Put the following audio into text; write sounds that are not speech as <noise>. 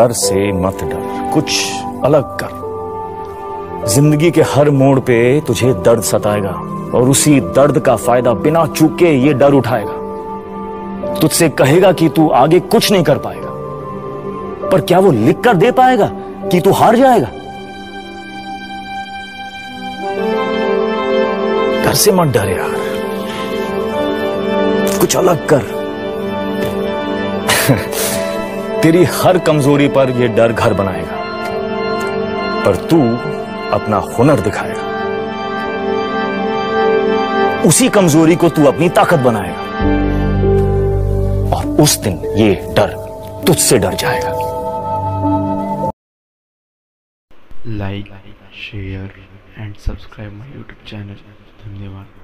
डर से मत डर। कुछ अलग कर। ज़िंदगी के हर मोड़ पे तुझे दर्द सताएगा और उसी दर्द का फ़ायदा बिना चूके ये डर उठाएगा। तुझसे कहेगा कि तू आगे कुछ नहीं कर पाएगा। पर क्या वो लिख कर दे पाएगा कि तू हार जाएगा? डर से मत डर यार। कुछ अलग कर। <laughs> तेरी हर कमज़ोरी पर यह डर घर बनाएगा। पर तू अपना हुनर दिखाएगा। उसी कमज़ोरी को तू अपनी ताकत बनाएगा। और उस दिन ये डर तुझसे डर जाएगा। Like, share and subscribe my YouTube channel. धन्यवाद।